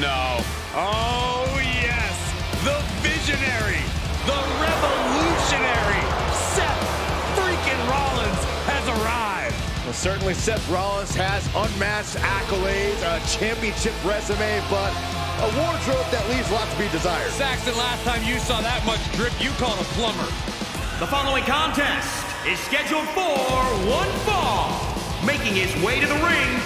no. Oh, yes. The visionary, the revolutionary, Seth freaking Rollins has arrived. Well, certainly Seth Rollins has unmatched accolades, a championship resume, but a wardrobe that leaves a lot to be desired. Saxton, last time you saw that much drip, you called a plumber. The following contest is scheduled for one fall. Making his way to the ring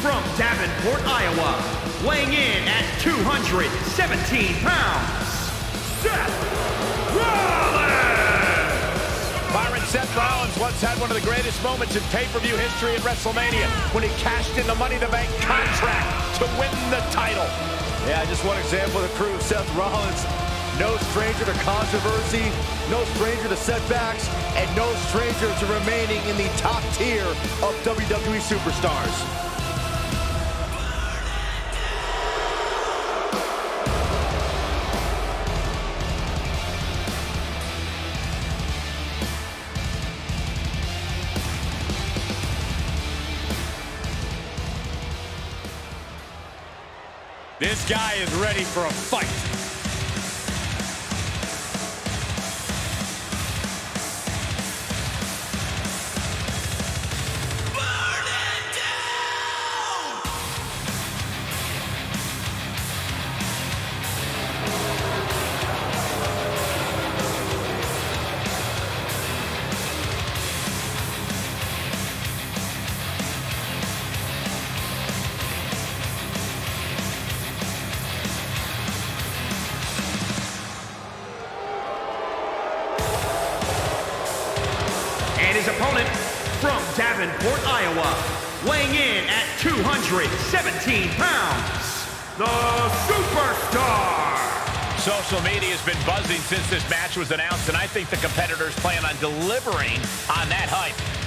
from Davenport, Iowa, weighing in at 217 pounds, Seth Rollins! Byron Seth Rollins once had one of the greatest moments in pay-per-view history at WrestleMania when he cashed in the Money in the Bank contract to win the title. Yeah, just one example of the crew. Seth Rollins, no stranger to controversy, no stranger to setbacks, and no stranger to remaining in the top tier of WWE superstars. Guy is ready for a fight. Davenport, Iowa, weighing in at 217 pounds, the Superstar. Social media has been buzzing since this match was announced, and I think the competitors plan on delivering on that hype.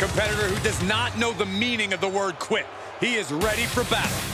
Competitor who does not know the meaning of the word quit. He is ready for battle.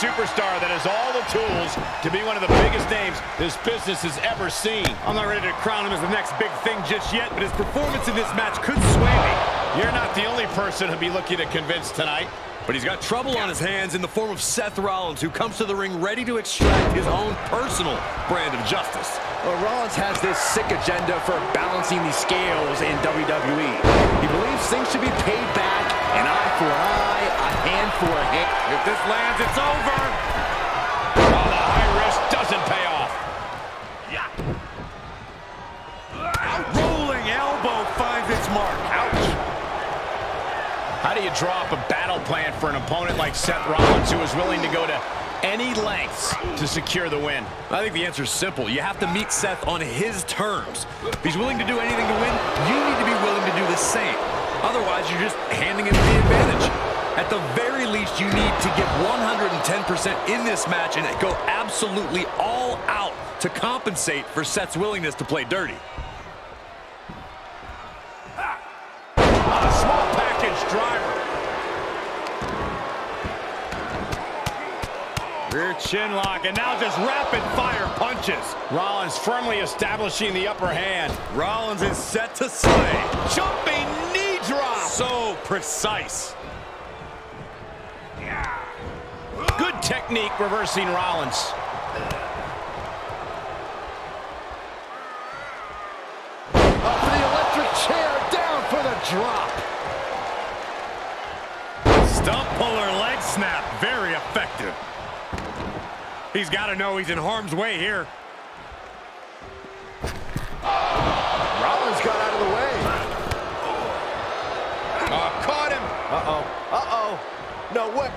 Superstar that has all the tools to be one of the biggest names this business has ever seen. I'm not ready to crown him as the next big thing just yet, but his performance in this match could sway me. You're not the only person to be looking to convince tonight. But he's got trouble on his hands in the form of Seth Rollins, who comes to the ring ready to extract his own personal brand of justice. Well, Rollins has this sick agenda for balancing the scales in WWE. He believes things should be paid back, an eye for an eye, a hand for a hit. If this lands, it's over. Oh, the high risk doesn't pay off. Yeah. Rolling elbow finds its mark. Ouch. How do you draw up a battle plan for an opponent like Seth Rollins who is willing to go to any lengths to secure the win? I think the answer is simple. You have to meet Seth on his terms. If he's willing to do anything to win, you need to be willing to do the same. Otherwise, you're just handing him the advantage. At the very least, you need to give 110% in this match and go absolutely all out to compensate for Seth's willingness to play dirty. Ah! A small package driver. Rear chin lock, and now just rapid fire punches. Rollins firmly establishing the upper hand. Rollins is set to slay. Jumping knee drop. So precise. Good technique reversing Rollins. Up for the electric chair, down for the drop. Stump puller leg snap, very effective. He's got to know he's in harm's way here. No way.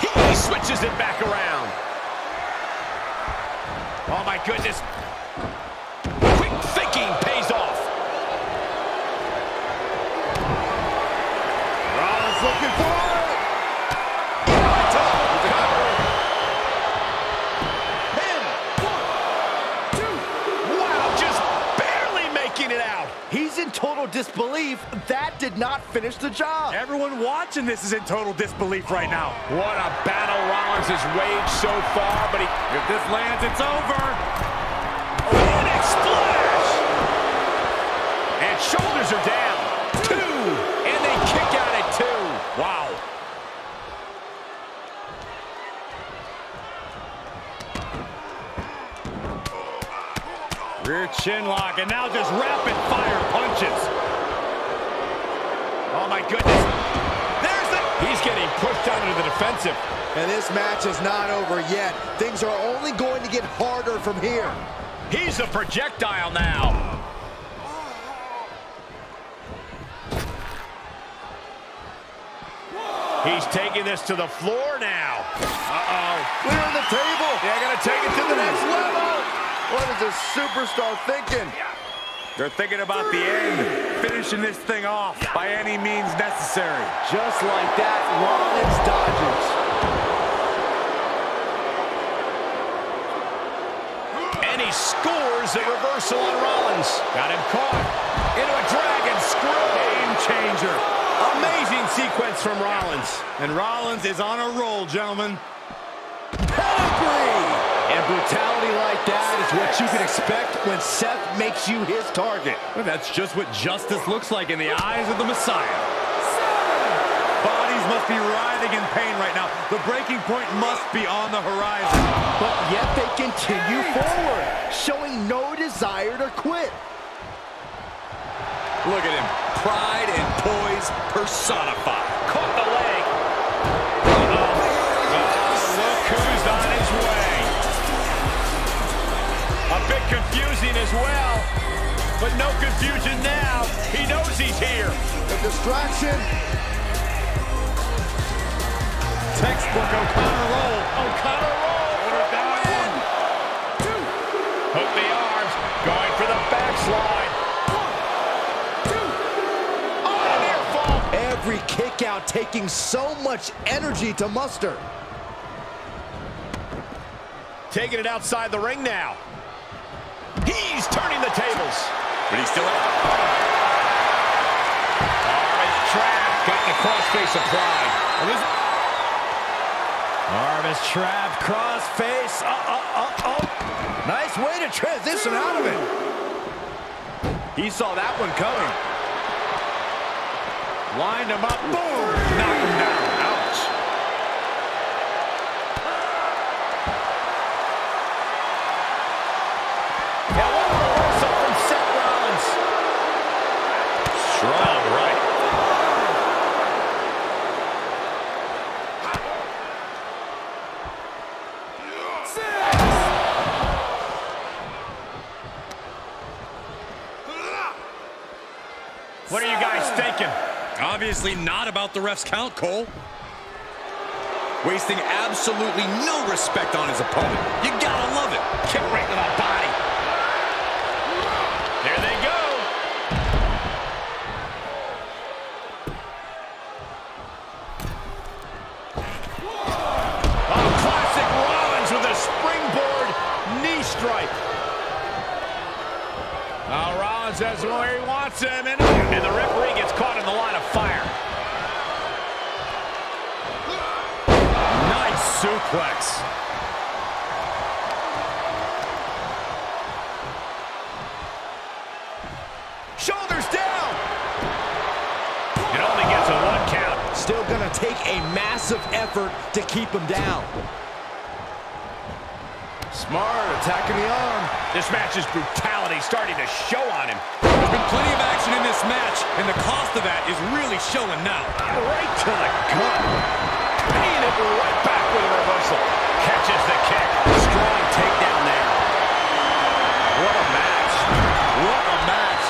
He switches it back around. Oh, my goodness. Quick thinking pays off. Rollins looking for it. Pin. One, two. Wow, just barely making it out. He's in total disbelief. That did not finish the job. Everyone watching this is in total disbelief right now. What a battle Rollins has waged so far, but he... If this lands, it's over. Phoenix splash! And shoulders are down. Two! And they kick out at two. Wow. Rear chin lock, and now just rapid fire punches. Oh, my goodness. There's the... He's getting pushed down into the defensive. And this match is not over yet. Things are only going to get harder from here. He's a projectile now. He's taking this to the floor now. Uh-oh. Clear the table. They're going to take it to the next level. What is this superstar thinking? They're thinking about the end, finishing this thing off by any means necessary. Just like that, Rollins dodges. And he scores a reversal on Rollins. Got him caught into a dragon screw. Game changer. Amazing sequence from Rollins. And Rollins is on a roll, gentlemen. Pedigree! Brutality like that is what you can expect when Seth makes you his target. Well, that's just what justice looks like in the eyes of the Messiah. Bodies must be writhing in pain right now. The breaking point must be on the horizon. But yet they continue forward, showing no desire to quit. Look at him. Pride and poise personified. Caught the leg. Well. But no confusion now. He knows he's here. The distraction. Textbook O'Connor roll. O'Connor roll for the win. Hook the arms. Going for the backslide. Oh, a near fall. Every kick out taking so much energy to muster. Taking it outside the ring now. He's turning the tables. But he's still Arm is trapped. Got the crossface applied. Arm is trapped, crossface. Uh, uh, uh, oh. Nice way to transition out of it. He saw that one coming. Lined him up. Boom. Knocked him down. Obviously not about the ref's count, Cole. Wasting absolutely no respect on his opponent. You gotta suplex. Shoulders down. It only gets a one count. Still gonna take a massive effort to keep him down. Smart, attacking the arm. This match's brutality starting to show on him. There's been plenty of action in this match, and the cost of that is really showing now. Right to the gut. Paying it right back reversal. Catches the kick. Strong takedown there. What a match. What a match.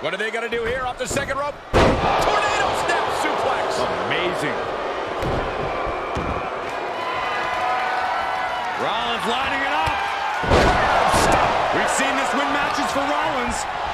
What are they going to do here off the second rope? Tornado snap suplex. Amazing. Rollins lining it up. Stop. We've seen this win matches for Rollins.